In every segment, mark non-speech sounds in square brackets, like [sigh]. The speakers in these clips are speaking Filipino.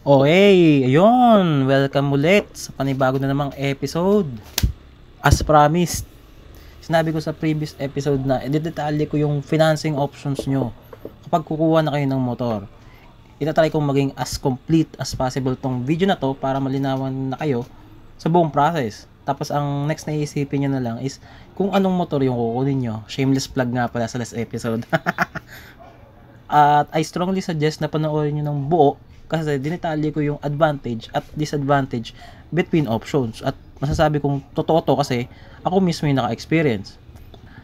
Oh hey, ayun, welcome ulit sa panibago na namang episode. As promised, sinabi ko sa previous episode na i-detalye ko yung financing options nyo kapag kukuha na kayo ng motor. Itatry kong maging as complete as possible tong video na to para malinawan na kayo sa buong process. Tapos ang next na iisipin nyo na lang is kung anong motor yung kukunin nyo. Shameless plug nga pala sa last episode. [laughs] At I strongly suggest na panoorin nyo ng buo kasi dinetalye ko yung advantage at disadvantage between options. At masasabi kong totoo to kasi ako mismo yung naka-experience.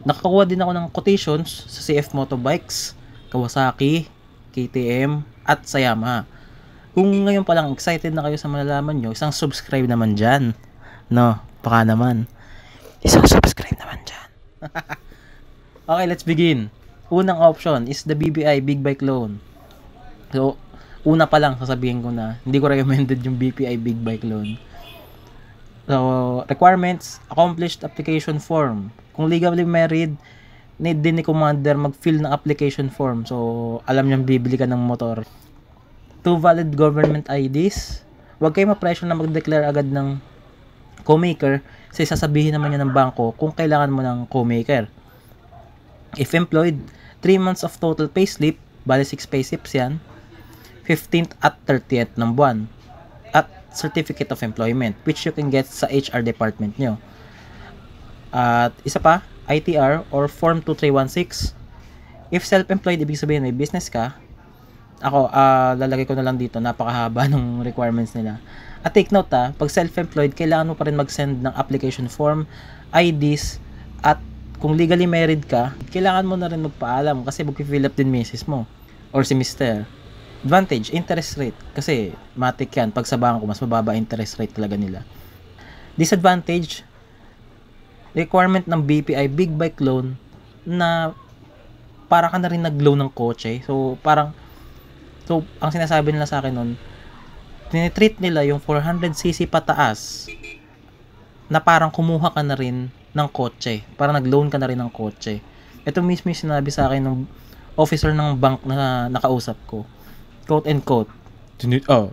Nakakuha din ako ng quotations sa CF Motorbikes, Kawasaki, KTM, at sa Yamaha. Kung ngayon pa lang excited na kayo sa malalaman nyo, isang subscribe naman dyan. No, baka naman. Isang subscribe naman dyan. [laughs] okay, let's begin. Unang option is the BBI Big Bike Loan. So, una pa lang sasabihin ko na hindi ko recommended yung BPI Big Bike Loan. So, requirements, accomplished application form. Kung legally married, need din ni commander mag-fill ng application form. So, alam niyang bibili ka ng motor. Two valid government IDs. Huwag kayo ma-pressure na mag-declare agad ng co-maker kasi sasabihin naman niya ng bangko kung kailangan mo ng co-maker. If employed, 3 months of total payslip, bali 6 payslips yan, 15th at 30th ng buwan at Certificate of Employment which you can get sa HR department nyo. At isa pa, ITR or Form 2316. If self-employed, ibig sabihin may business ka, ako, uh, lalagay ko na lang dito, napakahaba [laughs] ng requirements nila. At take note ha, pag self-employed, kailangan mo pa rin mag-send ng application form, IDs, at kung legally married ka, kailangan mo na rin magpaalam kasi mag-fill up din misis mo or si mister. Advantage, interest rate. Kasi, matik yan. Pag sa bangko, mas mababa interest rate talaga nila. Disadvantage, requirement ng BPI, big bike loan, na para ka na rin nag-loan ng kotse. So, parang, so, ang sinasabi nila sa akin nun, tinitreat nila yung 400cc pataas na parang kumuha ka na rin ng kotse. Parang nag-loan ka na rin ng kotse. Ito mismo yung sinabi sa akin ng officer ng bank na nakausap ko quote and quote. Tinit ah,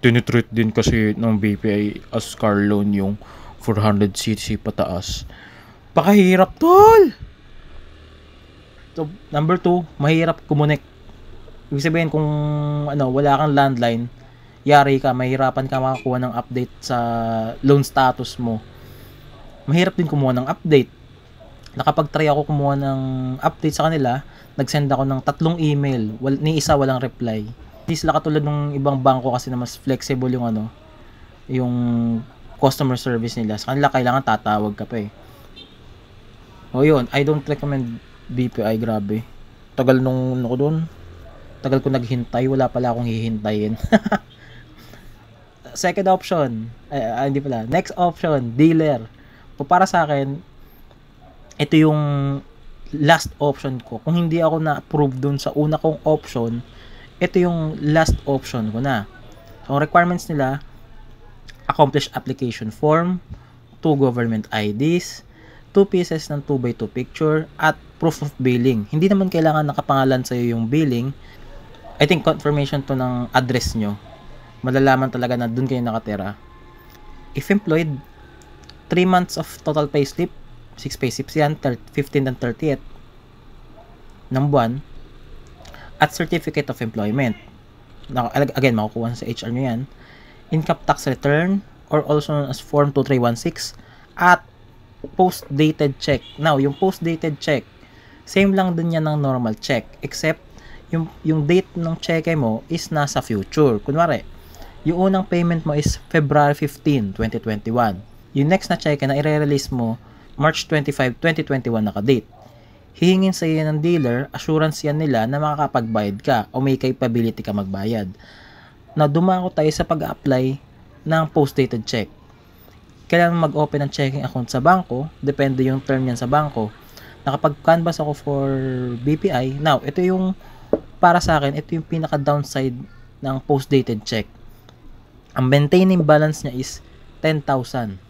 tinitreat din kasi ng BPI as car loan yung 400cc pataas. Pakahirap tol! So, number two, mahirap kumunik. Ibig sabihin kung ano, wala kang landline, yari ka, mahirapan ka makakuha ng update sa loan status mo. Mahirap din kumuha ng update. Nakapag-try ako kumuha ng update sa kanila, nag-send ako ng tatlong email, wal, ni isa walang reply. Hindi sila katulad ng ibang bangko kasi na mas flexible yung ano, yung customer service nila. Sa kanila kailangan tatawag ka pa eh. O yun, I don't recommend BPI, grabe. Tagal nung ano ko doon. Tagal ko naghintay, wala pala akong hihintayin. [laughs] Second option, eh, ah, hindi pala. Next option, dealer. O para sa akin, ito yung last option ko. Kung hindi ako na-approve dun sa una kong option, ito yung last option ko na. So, requirements nila, accomplish application form, two government IDs, two pieces ng 2x2 picture, at proof of billing. Hindi naman kailangan nakapangalan sa'yo yung billing. I think confirmation to ng address nyo. Malalaman talaga na dun kayo nakatira. If employed, 3 months of total pay slip, 6 payslips yan, 15 and 30th ng buwan at Certificate of Employment. Now, again, makukuha sa HR nyo yan. Income tax return or also known as Form 2316 at post-dated check. Now, yung post-dated check, same lang din yan ng normal check except yung, yung date ng check mo is nasa future. Kunwari, yung unang payment mo is February 15, 2021. Yung next na check na i-release mo March 25, 2021 naka-date. Hihingin sa iyo ng dealer, assurance yan nila na makakapagbayad ka o may capability ka magbayad. Na dumako tayo sa pag-apply ng post-dated check. Kailangan mag-open ng checking account sa bangko, depende yung term yan sa bangko. Nakapag-canvas ako for BPI. Now, ito yung para sa akin, ito yung pinaka-downside ng post-dated check. Ang maintaining balance niya is 10,000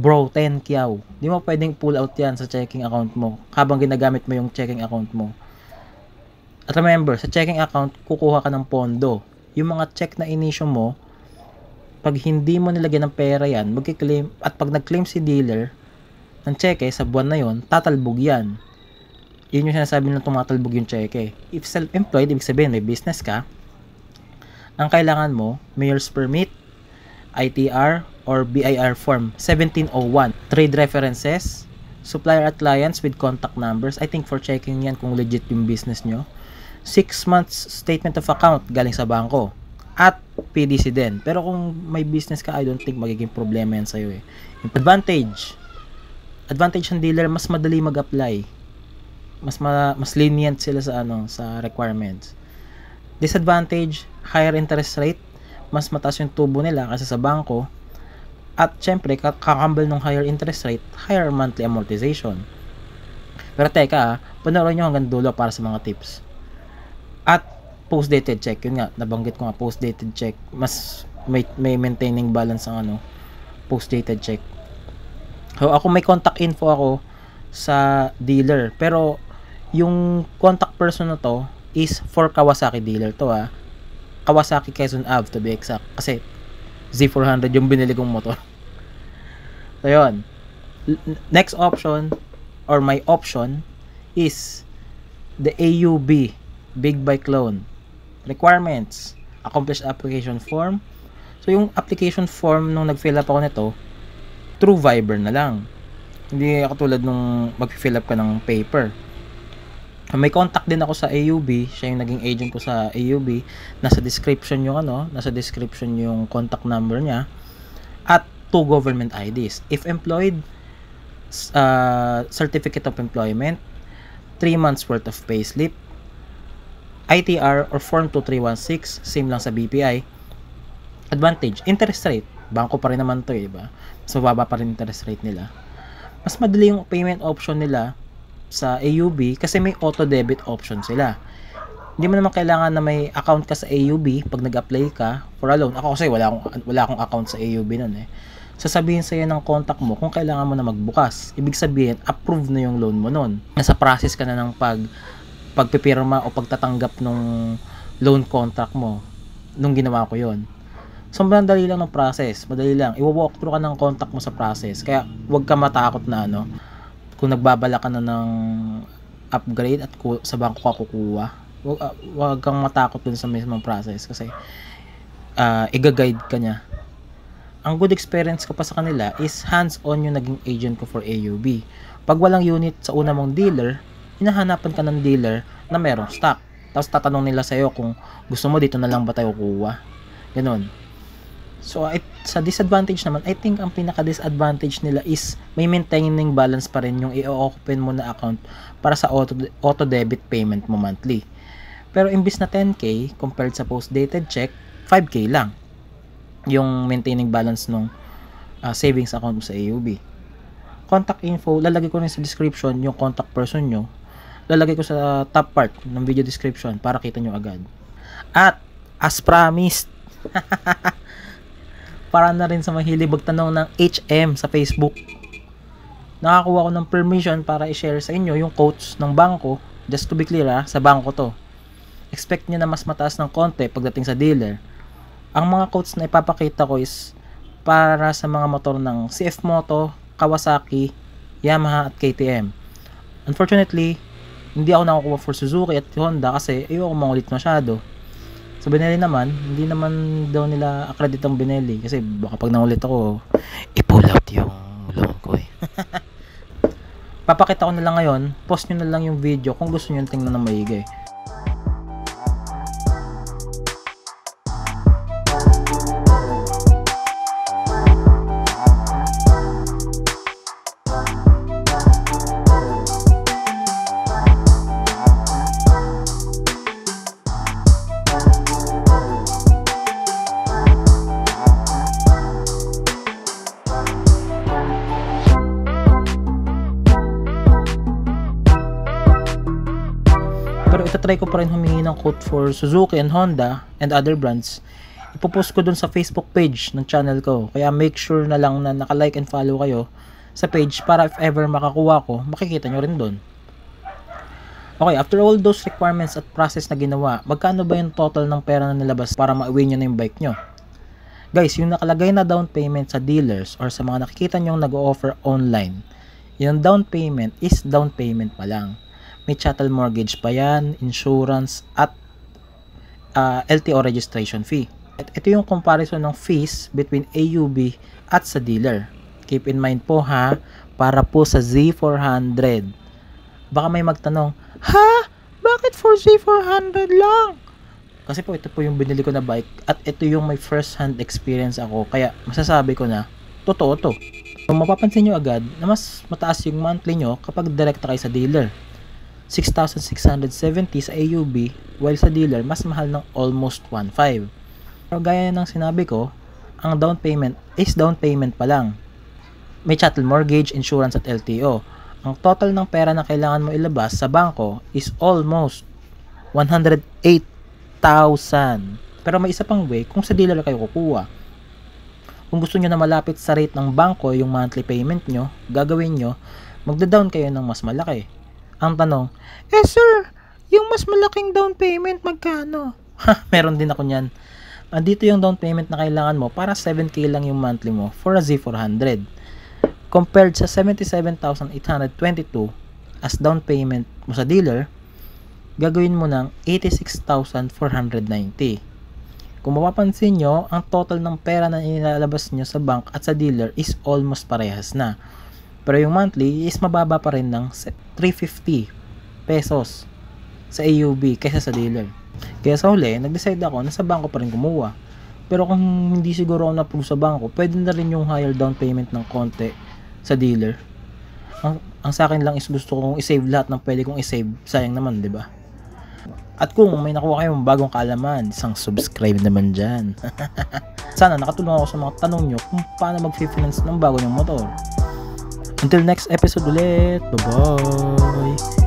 bro, 10 kyaw. Di mo pwedeng pull out yan sa checking account mo habang ginagamit mo yung checking account mo. At remember, sa checking account, kukuha ka ng pondo. yung mga check na inisyo mo, pag hindi mo nilagyan ng pera yan, magkiklaim, at pag nag-claim si dealer ng cheque sa buwan na yon, tatalbog yan. Yun yung sinasabi ng tumatalbog yung cheque. If self-employed, ibig sabihin may business ka, ang kailangan mo, mayor's permit, ITR, or BIR form 1701. Trade references, supplier at clients with contact numbers. I think for checking yan kung legit yung business nyo. 6 months statement of account galing sa bangko. At PDC din. Pero kung may business ka, I don't think magiging problema yan sa'yo eh. Advantage. Advantage ng dealer, mas madali mag-apply. Mas ma- mas lenient sila sa ano sa requirements. Disadvantage, higher interest rate. Mas mataas yung tubo nila kasi sa bangko at syempre, kakambal ng higher interest rate, higher monthly amortization. Pero teka, ah, panoorin nyo hanggang dulo para sa mga tips. At post-dated check, yun nga, nabanggit ko nga, post-dated check, mas may, may maintaining balance ang ano, post-dated check. So, ako may contact info ako sa dealer. Pero, yung contact person na to is for Kawasaki dealer to ah. Kawasaki Quezon Ave to be exact. Kasi, Z400 yung binili kong motor. [laughs] So, yun. Next option, or my option, is the AUB, Big Bike Loan. Requirements, accomplished application form. So, yung application form nung nag-fill up ako nito, through Viber na lang. Hindi katulad nung mag-fill up ka ng paper. May contact din ako sa AUB, siya yung naging agent ko sa AUB. Nasa description yung ano, nasa description yung contact number niya. At two government IDs. If employed, uh, certificate of employment, 3 months worth of payslip, ITR or Form 2316, same lang sa BPI. Advantage, interest rate. Bangko pa rin naman to, eh, ba? Mas mababa pa rin interest rate nila. Mas madali yung payment option nila sa AUB kasi may auto debit option sila. Hindi mo naman kailangan na may account ka sa AUB pag nag-apply ka for a loan. Ako kasi wala akong wala akong account sa AUB noon eh. Sasabihin sa ng contact mo kung kailangan mo na magbukas. Ibig sabihin, approve na yung loan mo noon. Nasa process ka na ng pag pagpipirma o pagtatanggap ng loan contract mo nung ginawa ko yon. So, madali lang ng process. Madali lang. I-walk through ka ng contact mo sa process. Kaya, huwag ka matakot na ano, kung nagbabala ka na ng upgrade at sa bangko ka kukuha, wag, ah, wag kang matakot dun sa mismong process kasi uh, iga-guide ka niya. Ang good experience ko pa sa kanila is hands-on yung naging agent ko for AUB. Pag walang unit sa una mong dealer, hinahanapan ka ng dealer na merong stock. Tapos tatanong nila sa'yo kung gusto mo dito na lang ba tayo kukuha. Ganon. So, I, sa disadvantage naman, I think ang pinaka-disadvantage nila is may maintaining balance pa rin yung i-open mo na account para sa auto, auto debit payment mo monthly. Pero imbis na 10k compared sa post-dated check, 5k lang yung maintaining balance ng uh, savings account mo sa AUB. Contact info, lalagay ko rin sa description yung contact person nyo. Lalagay ko sa top part ng video description para kita nyo agad. At, as promised, [laughs] para na rin sa mahilig magtanong ng HM sa Facebook. Nakakuha ko ng permission para i-share sa inyo yung quotes ng bangko. Just to be clear ha, sa bangko to. Expect nyo na mas mataas ng konti pagdating sa dealer. Ang mga quotes na ipapakita ko is para sa mga motor ng CF Moto, Kawasaki, Yamaha at KTM. Unfortunately, hindi ako nakukuha for Suzuki at Honda kasi ayoko mangulit masyado. Sa Benelli naman, hindi naman daw nila accredit ang Benelli kasi baka pag nangulit ako, i-pull out yung loan ko eh. [laughs] Papakita ko na lang ngayon, post nyo na lang yung video kung gusto nyo tingnan ng maigi. Itatry ko pa rin humingi ng quote for Suzuki and Honda and other brands. Ipopost ko dun sa Facebook page ng channel ko. Kaya make sure na lang na naka-like and follow kayo sa page para if ever makakuha ko, makikita nyo rin dun. Okay, after all those requirements at process na ginawa, magkano ba yung total ng pera na nilabas para mauwi nyo na yung bike nyo? Guys, yung nakalagay na down payment sa dealers or sa mga nakikita nyo nag-offer online, yung down payment is down payment pa lang. May chattel mortgage pa yan, insurance, at uh, LTO registration fee. At ito yung comparison ng fees between AUB at sa dealer. Keep in mind po ha, para po sa Z400. Baka may magtanong, Ha? Bakit for Z400 lang? Kasi po ito po yung binili ko na bike at ito yung my first hand experience ako. Kaya masasabi ko na, totoo to. Kung mapapansin nyo agad na mas mataas yung monthly nyo kapag direct kayo sa dealer. 6,670 sa AUB while sa dealer mas mahal ng almost 1.5. Pero gaya ng sinabi ko, ang down payment is down payment pa lang. May chattel mortgage, insurance at LTO. Ang total ng pera na kailangan mo ilabas sa bangko is almost 108,000. Pero may isa pang way kung sa dealer kayo kukuha. Kung gusto nyo na malapit sa rate ng bangko yung monthly payment nyo, gagawin nyo, magda-down kayo ng mas malaki. Ang tanong, eh sir, yung mas malaking down payment magkano? Ha, [laughs] meron din ako niyan. Andito yung down payment na kailangan mo para 7k lang yung monthly mo for a Z400. Compared sa 77,822 as down payment mo sa dealer, gagawin mo ng 86,490. Kung mapapansin nyo, ang total ng pera na inilalabas nyo sa bank at sa dealer is almost parehas na. Pero yung monthly is mababa pa rin ng 350 pesos sa AUB kaysa sa dealer. Kaya sa huli, nag-decide ako na sa bangko pa rin kumuha. Pero kung hindi siguro ako na-approve sa bangko, pwede na rin yung higher down payment ng konti sa dealer. Ang, ang sa akin lang is gusto kong isave lahat ng pwede kong isave. Sayang naman, di ba? At kung may nakuha kayong bagong kaalaman, isang subscribe naman dyan. [laughs] Sana nakatulong ako sa mga tanong nyo kung paano mag-finance ng bago nyong motor. Until next episode ulit. Bye-bye!